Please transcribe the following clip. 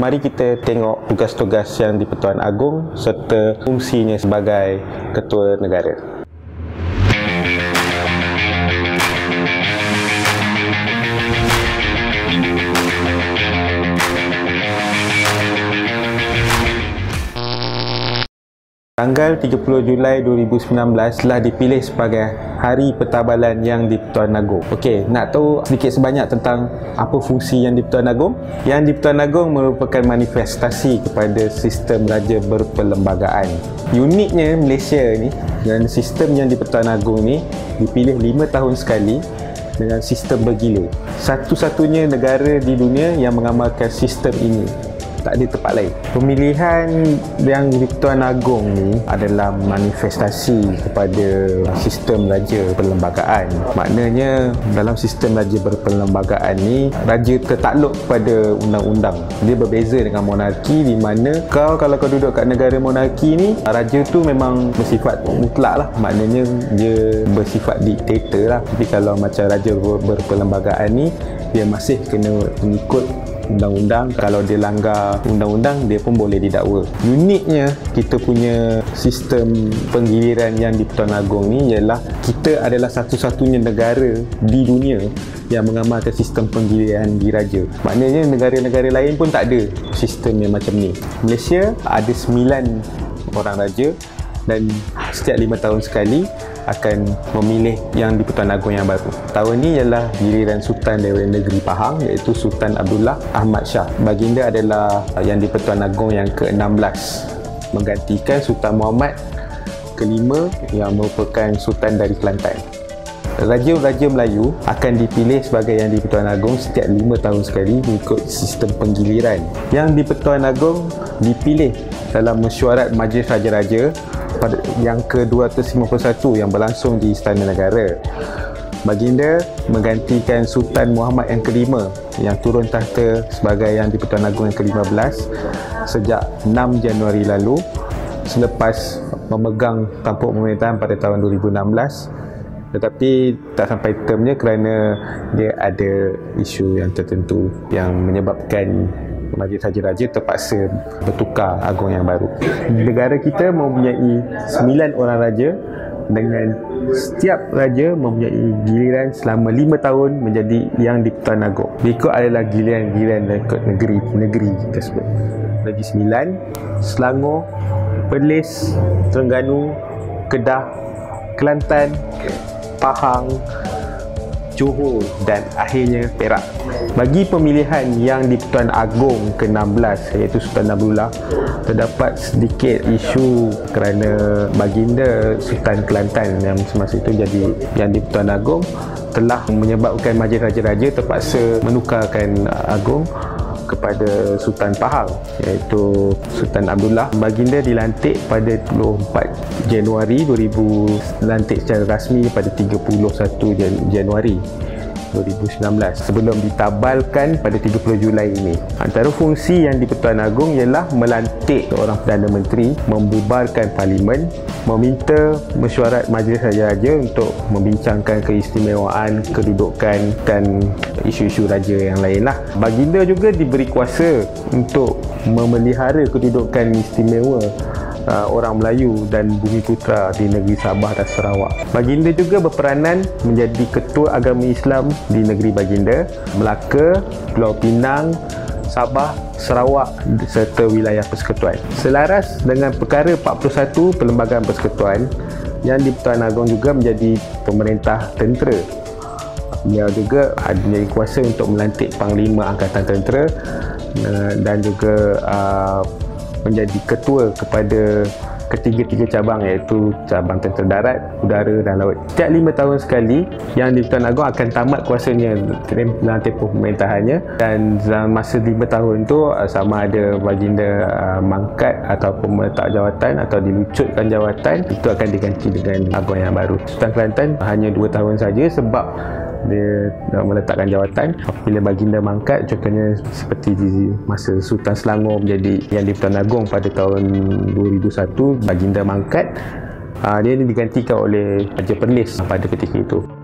Mari kita tengok tugas-tugas yang di Pertuan Agong serta fungsinya sebagai ketua negara. Tanggal 30 Julai 2019 telah dipilih sebagai Hari Pertabalan yang di Pertuan Agong. Okey, nak tahu sedikit sebanyak tentang apa fungsi yang di Pertuan Agong? Yang di Pertuan Agong merupakan manifestasi kepada sistem raja berperlembagaan. Uniknya Malaysia ni dan sistem yang di Pertuan Agong ni dipilih 5 tahun sekali dengan sistem bergila. Satu-satunya negara di dunia yang mengamalkan sistem ini tak ada tempat lain. Pemilihan yang Pertuan Agong ni adalah manifestasi kepada sistem raja perlembagaan. Maknanya dalam sistem raja berperlembagaan ni raja tertakluk kepada undang-undang. Dia berbeza dengan monarki di mana kau kalau kau duduk kat negara monarki ni raja tu memang bersifat mutlak lah. Maknanya dia bersifat diktator lah. Tapi kalau macam raja berperlembagaan ni dia masih kena mengikut undang-undang. Kalau dia langgar undang-undang dia pun boleh didakwa. Uniknya kita punya sistem penggiliran yang di Pertuan Agong ni ialah kita adalah satu-satunya negara di dunia yang mengamalkan sistem penggiliran diraja maknanya negara-negara lain pun tak ada sistem yang macam ni. Malaysia ada 9 orang raja dan setiap 5 tahun sekali akan memilih yang di Pertuan Agong yang baru. Tahun ini ialah giliran Sultan dari negeri Pahang iaitu Sultan Abdullah Ahmad Shah. Baginda adalah yang di Pertuan Agong yang ke-16 menggantikan Sultan Muhammad kelima yang merupakan Sultan dari Kelantan. Raja-raja Melayu akan dipilih sebagai yang di Pertuan Agong setiap 5 tahun sekali mengikut sistem penggiliran. Yang di Pertuan Agong dipilih dalam mesyuarat Majlis Raja-Raja pada yang ke-251 yang berlangsung di Istana Negara. Baginda menggantikan Sultan Muhammad yang kelima yang turun tahta sebagai yang di Pertuan Agong yang ke-15 sejak 6 Januari lalu selepas memegang tampuk pemerintahan pada tahun 2016 tetapi tak sampai termnya kerana dia ada isu yang tertentu yang menyebabkan Majlis Haji Raja terpaksa bertukar agung yang baru. Negara kita mempunyai 9 orang raja dengan setiap raja mempunyai giliran selama 5 tahun menjadi yang di Pertuan Agong. Berikut adalah giliran-giliran dekat negeri-negeri tersebut. Negeri Sembilan, Selangor, Perlis, Terengganu, Kedah, Kelantan, Pahang, Johor dan akhirnya Perak. Bagi pemilihan yang di Pertuan Agong ke-16 iaitu Sultan Abdullah terdapat sedikit isu kerana baginda Sultan Kelantan yang semasa itu jadi yang di Pertuan Agong telah menyebabkan majlis raja-raja terpaksa menukarkan Agong kepada Sultan Pahang iaitu Sultan Abdullah. Baginda dilantik pada 24 Januari 2000 lantik secara rasmi pada 31 Januari 2019 sebelum ditabalkan pada 30 Julai ini. Antara fungsi yang di Pertuan Agong ialah melantik seorang Perdana Menteri, membubarkan Parlimen, meminta mesyuarat Majlis Raja-Raja untuk membincangkan keistimewaan, kedudukan dan isu-isu raja yang lainlah. Baginda juga diberi kuasa untuk memelihara kedudukan istimewa uh, orang Melayu dan bumi putra di negeri Sabah dan Sarawak. Baginda juga berperanan menjadi ketua agama Islam di negeri Baginda, Melaka, Pulau Pinang, Sabah, Sarawak serta wilayah persekutuan. Selaras dengan perkara 41 Perlembagaan Persekutuan yang di Pertuan Agong juga menjadi pemerintah tentera. Dia juga ada kuasa untuk melantik Panglima Angkatan Tentera uh, dan juga uh, menjadi ketua kepada ketiga-tiga cabang iaitu cabang tentera darat, udara dan laut. Setiap lima tahun sekali yang di Pertuan Agong akan tamat kuasanya dalam tempoh pemerintahannya dan dalam masa lima tahun itu uh, sama ada baginda uh, mangkat ataupun meletak jawatan atau dilucutkan jawatan itu akan diganti dengan Agong yang baru. Sultan Kelantan hanya dua tahun saja sebab dia nak meletakkan jawatan. Apabila baginda mangkat contohnya seperti di masa Sultan Selangor menjadi yang di Pertuan Agong pada tahun 2001 baginda mangkat uh, dia digantikan oleh Raja Perlis pada ketika itu